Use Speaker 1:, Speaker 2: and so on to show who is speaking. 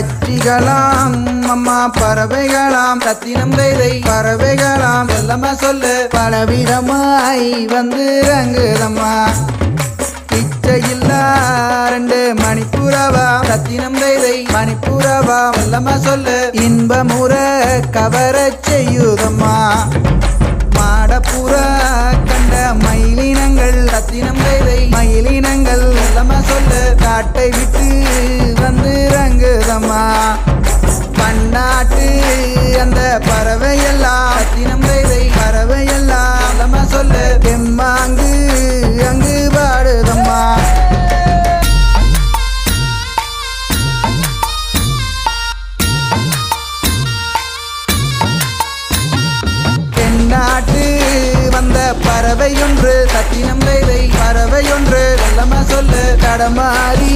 Speaker 1: பச்சிகளாம் அம்மா பறவைகளாம் சத்தினம் கைதை பறவைகளாம் எல்லாமே சொல்லு. பலவிதமாய் வந்து ரங்குதம்மா. இச்சையில்லா ரெண்டு மணிப்புறவா சத்தினம் கைதை மணிப்புறவா எல்லாமே சொல்லு. இன்பமுற கவர செய்யுதம்மா. மாடப்புறா கண்ட மயிலினங்கள் ரத்தினம் கைதை மயிலினங்கள் எல்லாமே சொல்லு. காட்டை விட்டு வந்து அந்நாட்டு அந்த பறவை எல்லாம் கைதை பறவை எல்லாம் சொல்லு. தெம்மாங்கு அங்கு பாடுதம்மா நாட்டு வந்த பறவை ஒன்று சத்தினம் கைதை பறவை ஒன்று வெள்ளமா சொல்லு. கடமாறி